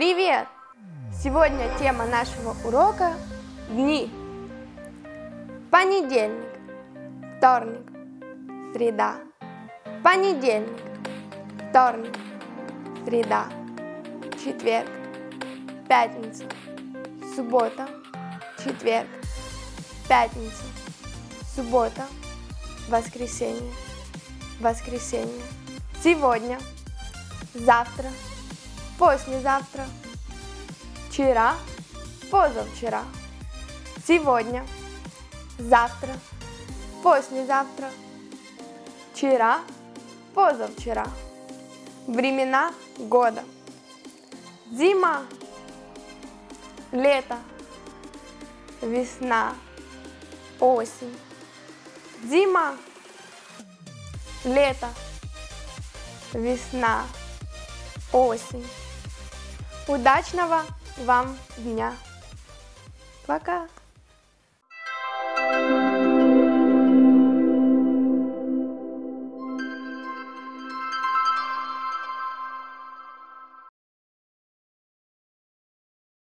Сегодня тема нашего урока – дни. Понедельник, вторник, среда. Понедельник, вторник, среда, четверг, пятница, суббота, четверг, пятница, суббота, воскресенье, воскресенье. Сегодня, завтра, послезавтра, вчера, позавчера, сегодня, завтра, послезавтра, вчера, позавчера. Времена года. Зима, лето, весна, осень. Зима, лето, весна, осень. Удачного вам дня. Пока!